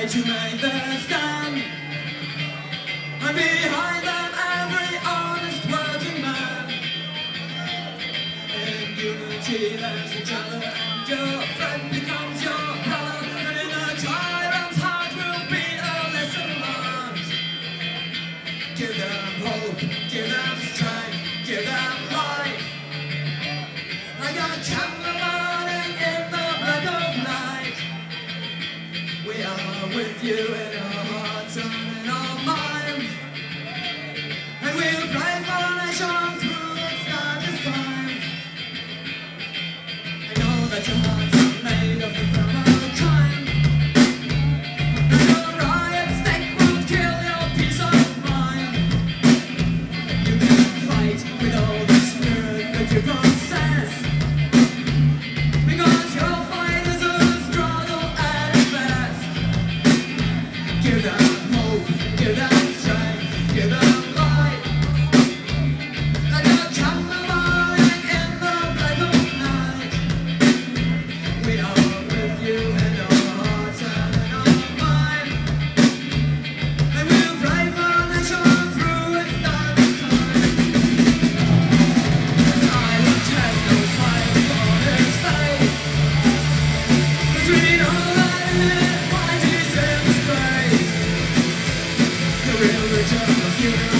try to make the stand. And behind them, every honest working man. In unity, there's each other, and your friend becomes your brother. And in a tyrant's heart will be a lesson learned. Give them hope, give them strength, give them life. Like a candle With you in our hearts and in our minds. And we'll pray for a nation through its darkest time. I know that your Hope, give real of human